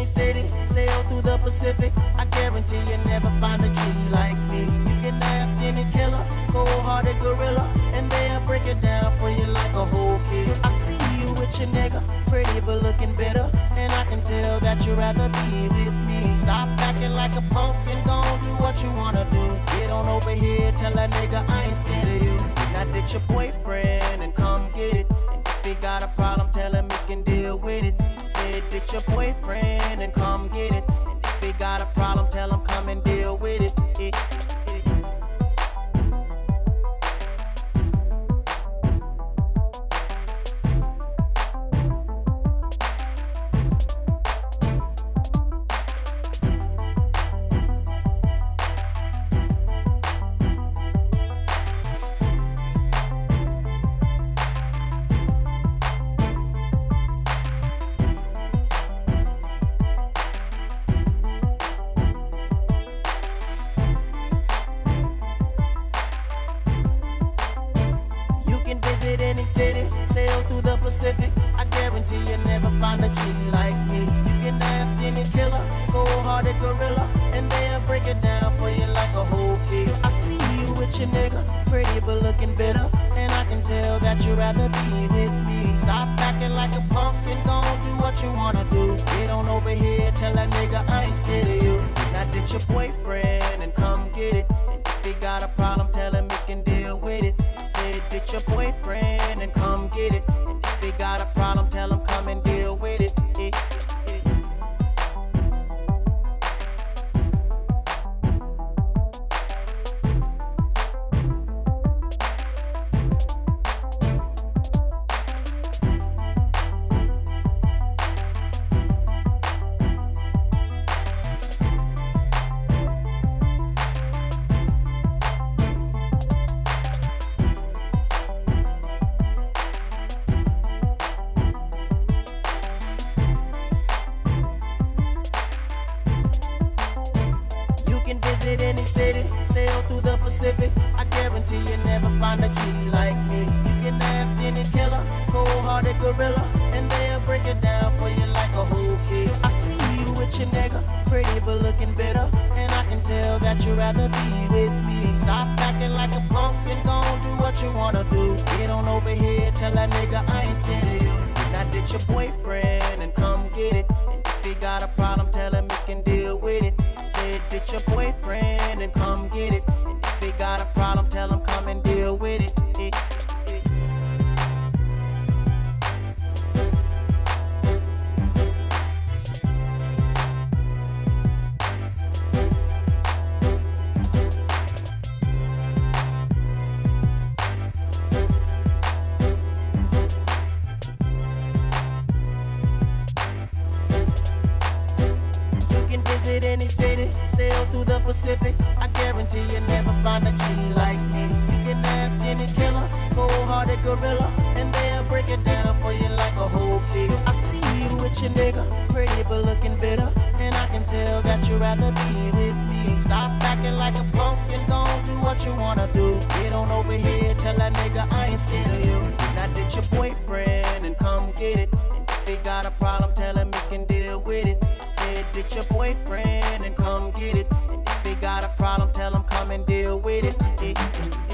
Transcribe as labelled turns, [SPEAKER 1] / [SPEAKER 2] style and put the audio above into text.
[SPEAKER 1] any city, sail through the Pacific. I guarantee you never find a G like me. You can ask any killer, cold-hearted gorilla, and they'll break it down for you like a whole kid. I see you with your nigga, pretty but looking bitter, and I can tell that you'd rather be with me. Stop acting like a punk and go do what you wanna do. Get on over here, tell that nigga I ain't scared of you. Now ditch your boyfriend and come get it. And if he got a problem, tell him he can deal with it. I said ditch your boyfriend and come get it. And if he got a problem, tell him come and deal with it. Eh, any city, sail through the Pacific. I guarantee you never find a G like me. You can ask any killer, cold-hearted gorilla, and they'll break it down for you like a whole kid. I see you with your nigga, pretty but looking bitter, and I can tell that you'd rather be with me. Stop acting like a punk and go do what you wanna do. Get on over here, tell that nigga I ain't scared of you. Now ditch your boyfriend and come get it. And if he got a problem, tell him he can deal with it. I said ditch your boyfriend visit any city, sail through the Pacific. I guarantee you never find a G like me. You can ask any killer, cold-hearted gorilla, and they'll break it down for you like a whole kid. I see you with your nigga, pretty but looking bitter, and I can tell that you'd rather be with me. Stop acting like a punk and go do what you wanna do. Get on over here, tell that nigga I ain't scared of you. Now ditch your boyfriend and come get it. And if he got a problem, tell him he can deal with it. Ditch your boyfriend and come get it. And if he got a problem, tell him come and deal visit any city, sail through the Pacific. I guarantee you'll never find a G like me. You can ask any killer, cold-hearted gorilla, and they'll break it down for you like a whole kid. I see you with your nigga, pretty but looking bitter, and I can tell that you'd rather be with me. Stop acting like a punk and go do what you wanna do. Get on over here, tell that nigga I ain't scared of you. Now ditch your boyfriend and come get it. And if he got a problem, tell him he can deal with it it, it's your boyfriend and come get it. And if they got a problem, tell them come and deal with it. it, it.